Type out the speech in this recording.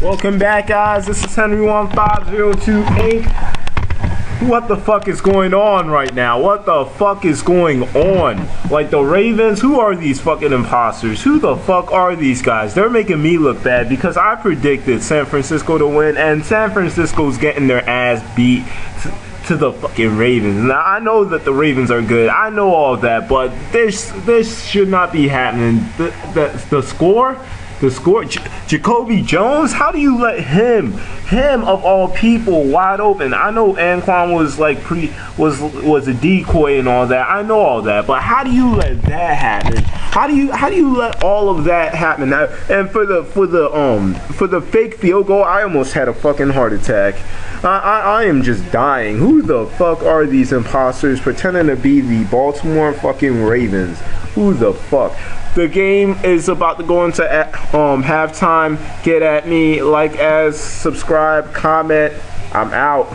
Welcome back, guys. This is Henry1502 Inc. What the fuck is going on right now? What the fuck is going on? Like the Ravens, who are these fucking imposters? Who the fuck are these guys? They're making me look bad because I predicted San Francisco to win, and San Francisco's getting their ass beat to the fucking Ravens. Now I know that the Ravens are good. I know all that, but this this should not be happening. The the, the score the score. J- Jacoby Jones, how do you let him, him of all people, wide open? I know Anquan was like pre was was a decoy and all that. I know all that, but how do you let that happen? How do you how do you let all of that happen? Now, and for the for the um for the fake field goal, I almost had a fucking heart attack. I, I, I am just dying. Who the fuck are these imposters pretending to be the Baltimore fucking Ravens? Who the fuck? The game is about to go into um, halftime. Get at me, like, as, subscribe, comment. I'm out.